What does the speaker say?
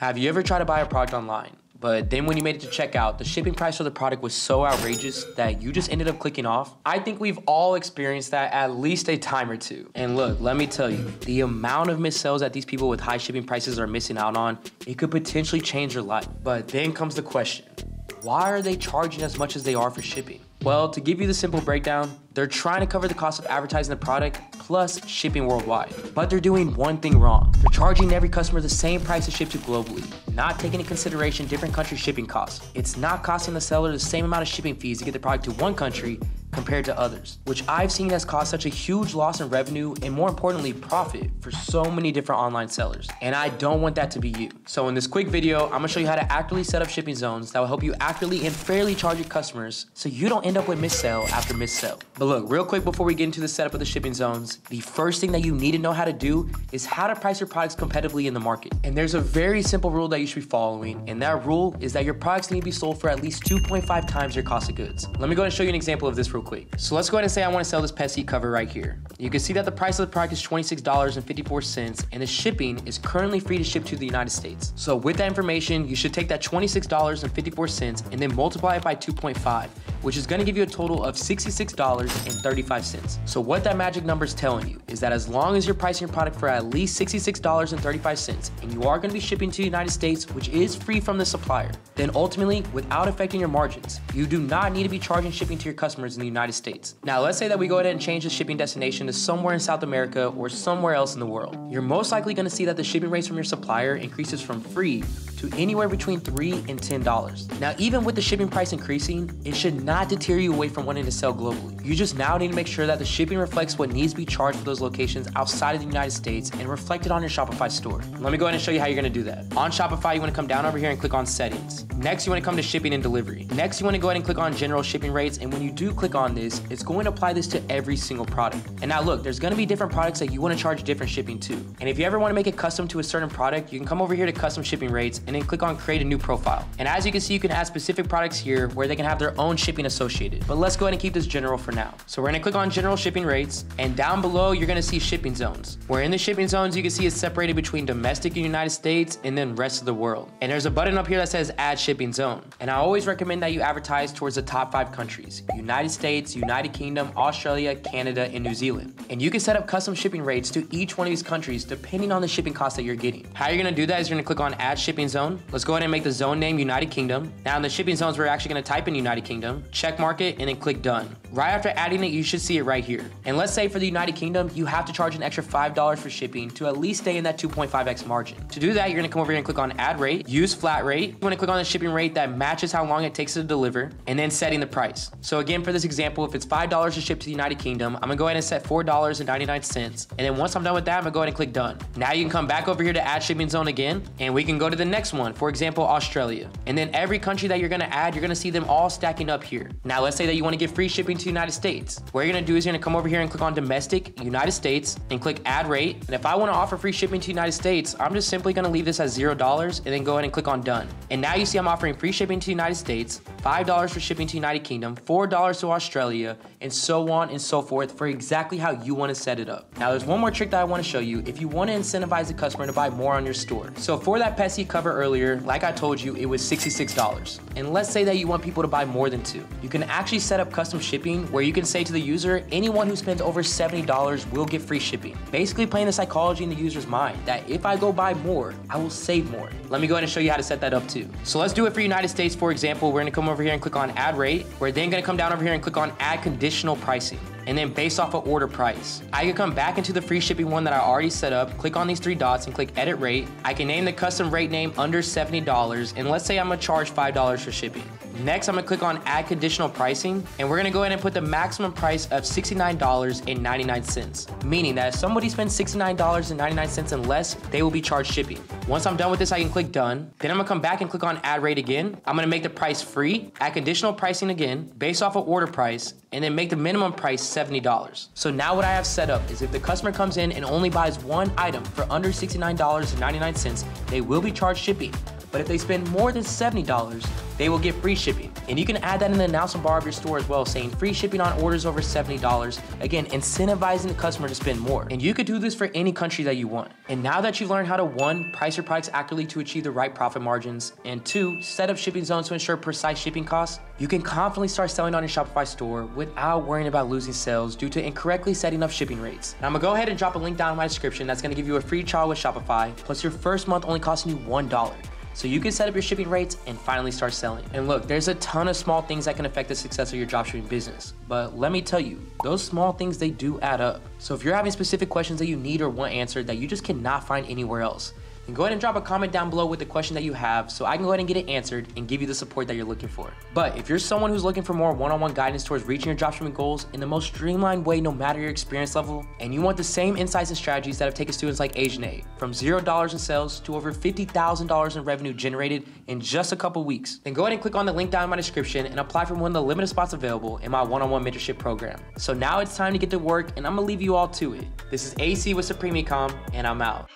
Have you ever tried to buy a product online? But then when you made it to checkout, the shipping price for the product was so outrageous that you just ended up clicking off. I think we've all experienced that at least a time or two. And look, let me tell you, the amount of missed sales that these people with high shipping prices are missing out on, it could potentially change your life. But then comes the question, why are they charging as much as they are for shipping? Well, to give you the simple breakdown, they're trying to cover the cost of advertising the product plus shipping worldwide. But they're doing one thing wrong. They're charging every customer the same price to ship to globally, not taking into consideration different country shipping costs. It's not costing the seller the same amount of shipping fees to get the product to one country compared to others, which I've seen has caused such a huge loss in revenue and more importantly, profit for so many different online sellers. And I don't want that to be you. So in this quick video, I'm gonna show you how to accurately set up shipping zones that will help you accurately and fairly charge your customers so you don't end up with miss sale after miss sale. But look, real quick before we get into the setup of the shipping zones, the first thing that you need to know how to do is how to price your products competitively in the market. And there's a very simple rule that you should be following, and that rule is that your products need to be sold for at least 2.5 times your cost of goods. Let me go and show you an example of this real quick. So let's go ahead and say I want to sell this pet seat cover right here. You can see that the price of the product is $26.54 and the shipping is currently free to ship to the United States. So with that information, you should take that $26.54 and then multiply it by 2.5 which is gonna give you a total of $66.35. So what that magic number is telling you is that as long as you're pricing your product for at least $66.35 and you are gonna be shipping to the United States, which is free from the supplier, then ultimately, without affecting your margins, you do not need to be charging shipping to your customers in the United States. Now, let's say that we go ahead and change the shipping destination to somewhere in South America or somewhere else in the world. You're most likely gonna see that the shipping rates from your supplier increases from free to anywhere between 3 and $10. Now, even with the shipping price increasing, it should not deter you away from wanting to sell globally. You just now need to make sure that the shipping reflects what needs to be charged for those locations outside of the United States and reflected on your Shopify store. Let me go ahead and show you how you're gonna do that. On Shopify, you wanna come down over here and click on settings. Next, you wanna come to shipping and delivery. Next, you wanna go ahead and click on general shipping rates. And when you do click on this, it's going to apply this to every single product. And now look, there's gonna be different products that you wanna charge different shipping to. And if you ever wanna make it custom to a certain product, you can come over here to custom shipping rates and then click on create a new profile. And as you can see, you can add specific products here where they can have their own shipping associated. But let's go ahead and keep this general for now. So we're gonna click on general shipping rates and down below, you're gonna see shipping zones. Where in the shipping zones, you can see it's separated between domestic and United States and then rest of the world. And there's a button up here that says add shipping zone. And I always recommend that you advertise towards the top five countries, United States, United Kingdom, Australia, Canada, and New Zealand. And you can set up custom shipping rates to each one of these countries depending on the shipping cost that you're getting. How you're gonna do that is you're gonna click on add shipping zone. Let's go ahead and make the zone name United Kingdom. Now in the shipping zones, we're actually gonna type in United Kingdom, check mark it, and then click done. Right after adding it, you should see it right here. And let's say for the United Kingdom, you have to charge an extra $5 for shipping to at least stay in that 2.5x margin. To do that, you're gonna come over here and click on add rate, use flat rate. You wanna click on the shipping rate that matches how long it takes to deliver, and then setting the price. So again, for this example, if it's $5 to ship to the United Kingdom, I'm gonna go ahead and set $4.99. And then once I'm done with that, I'm gonna go ahead and click done. Now you can come back over here to add shipping zone again, and we can go to the next one. For example, Australia. And then every country that you're gonna add, you're gonna see them all stacking up here. Now let's say that you wanna get free shipping to the United States. What you're gonna do is you're gonna come over here and click on domestic, United States, and click add rate. And if I wanna offer free shipping to the United States, I'm just simply gonna leave this as $0 and then go ahead and click on done. And now you see I'm offering free shipping to the United States, $5 for shipping to United Kingdom, $4 to Australia, and so on and so forth for exactly how you wanna set it up. Now there's one more trick that I wanna show you if you wanna incentivize the customer to buy more on your store. So for that seat cover earlier, like I told you, it was $66. And let's say that you want people to buy more than two. You can actually set up custom shipping where you can say to the user, anyone who spends over $70 will get free shipping. Basically playing the psychology in the user's mind that if I go buy more, I will save more. Let me go ahead and show you how to set that up too. So let's do it for United States, for example. We're gonna come over here and click on add rate. We're then gonna come down over here and click on add conditional pricing and then based off of order price. I can come back into the free shipping one that I already set up, click on these three dots and click edit rate. I can name the custom rate name under $70 and let's say I'm gonna charge $5 for shipping. Next, I'm gonna click on add conditional pricing and we're gonna go ahead and put the maximum price of $69.99, meaning that if somebody spends $69.99 and less, they will be charged shipping. Once I'm done with this, I can click done. Then I'm gonna come back and click on add rate again. I'm gonna make the price free, add conditional pricing again, based off of order price, and then make the minimum price $70. So now what I have set up is if the customer comes in and only buys one item for under $69.99, they will be charged shipping. But if they spend more than $70, they will get free shipping. And you can add that in the announcement bar of your store as well, saying free shipping on orders over $70. Again, incentivizing the customer to spend more. And you could do this for any country that you want. And now that you've learned how to one, price your products accurately to achieve the right profit margins, and two, set up shipping zones to ensure precise shipping costs, you can confidently start selling on your Shopify store without worrying about losing sales due to incorrectly setting up shipping rates. I'm gonna go ahead and drop a link down in my description that's gonna give you a free trial with Shopify, plus your first month only costing you $1 so you can set up your shipping rates and finally start selling. And look, there's a ton of small things that can affect the success of your dropshipping business. But let me tell you, those small things, they do add up. So if you're having specific questions that you need or want answered that you just cannot find anywhere else, go ahead and drop a comment down below with the question that you have so I can go ahead and get it answered and give you the support that you're looking for. But if you're someone who's looking for more one-on-one guidance towards reaching your dropshipping goals in the most streamlined way no matter your experience level, and you want the same insights and strategies that have taken students like Asian A from $0 in sales to over $50,000 in revenue generated in just a couple weeks, then go ahead and click on the link down in my description and apply for one of the limited spots available in my one-on-one mentorship program. So now it's time to get to work and I'm gonna leave you all to it. This is AC with Supreme Ecom and I'm out.